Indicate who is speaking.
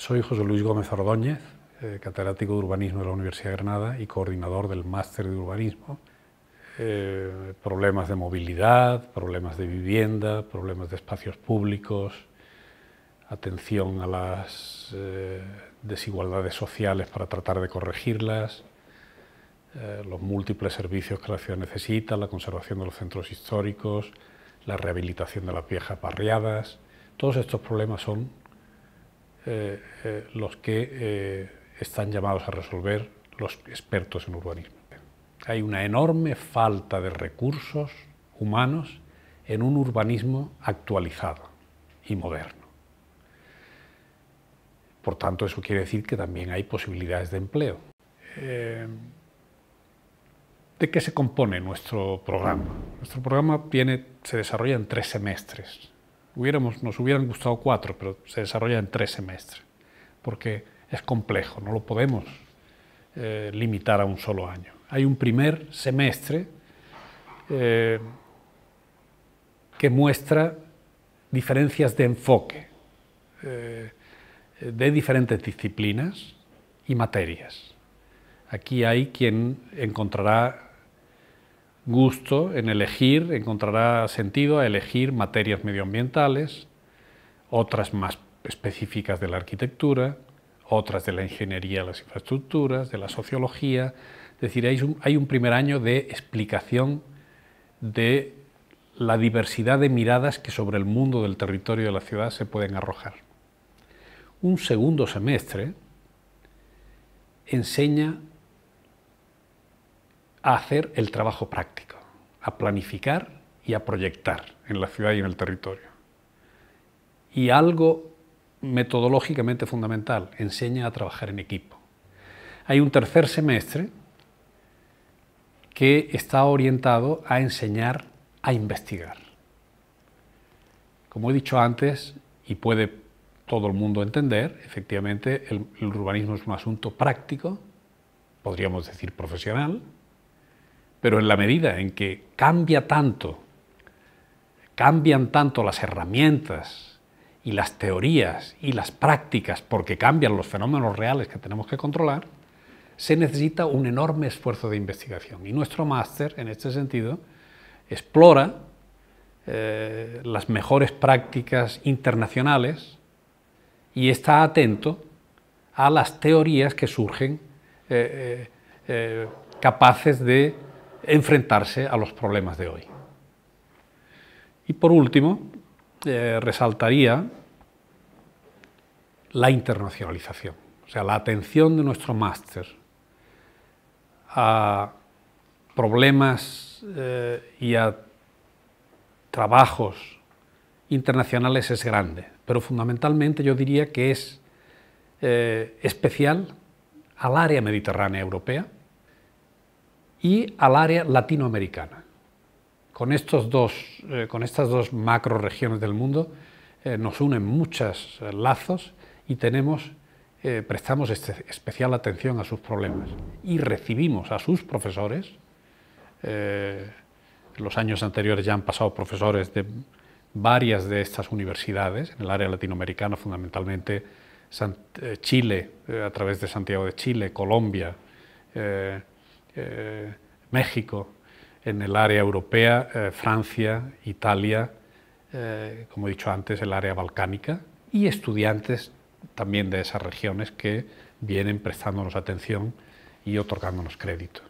Speaker 1: Soy José Luis Gómez Ordóñez, eh, catedrático de urbanismo de la Universidad de Granada y coordinador del máster de urbanismo. Eh, problemas de movilidad, problemas de vivienda, problemas de espacios públicos, atención a las eh, desigualdades sociales para tratar de corregirlas, los múltiples servicios que la ciudad necesita, la conservación de los centros históricos, la rehabilitación de las viejas barriadas. Todos estos problemas son eh, eh, los que eh, están llamados a resolver los expertos en urbanismo. Hay una enorme falta de recursos humanos en un urbanismo actualizado y moderno. Por tanto, eso quiere decir que también hay posibilidades de empleo. ¿De qué se compone nuestro programa? Nuestro programa se desarrolla en tres semestres nos hubieran gustado cuatro, pero se desarrolla en tres semestres, porque es complejo, no lo podemos eh, limitar a un solo año. Hay un primer semestre eh, que muestra diferencias de enfoque eh, de diferentes disciplinas y materias. Aquí hay quien encontrará gusto en elegir, encontrará sentido a elegir materias medioambientales, otras más específicas de la arquitectura, otras de la ingeniería las infraestructuras, de la sociología. Es decir, hay un, hay un primer año de explicación de la diversidad de miradas que sobre el mundo del territorio de la ciudad se pueden arrojar. Un segundo semestre enseña a hacer el trabajo práctico, a planificar y a proyectar en la ciudad y en el territorio. Y algo metodológicamente fundamental, enseña a trabajar en equipo. Hay un tercer semestre que está orientado a enseñar a investigar. Como he dicho antes, y puede todo el mundo entender, efectivamente el, el urbanismo es un asunto práctico, podríamos decir profesional, pero en la medida en que cambia tanto, cambian tanto las herramientas y las teorías y las prácticas porque cambian los fenómenos reales que tenemos que controlar, se necesita un enorme esfuerzo de investigación. Y nuestro máster, en este sentido, explora eh, las mejores prácticas internacionales y está atento a las teorías que surgen eh, eh, capaces de enfrentarse a los problemas de hoy. Y por último, eh, resaltaría la internacionalización, o sea, la atención de nuestro máster a problemas eh, y a trabajos internacionales es grande, pero fundamentalmente yo diría que es eh, especial al área mediterránea europea, y al área latinoamericana. Con, estos dos, eh, con estas dos macro regiones del mundo eh, nos unen muchos eh, lazos y tenemos, prestamos este, especial atención a sus problemas y recibimos a sus profesores. los años anteriores ya han pasado profesores de varias de estas universidades, en el área latinoamericana fundamentalmente Chile, a través de Santiago de Chile, Colombia, eh, México, en el área europea, eh, Francia, Italia, eh, como he dicho antes, el área balcánica, y estudiantes también de esas regiones que vienen prestándonos atención y otorgándonos crédito.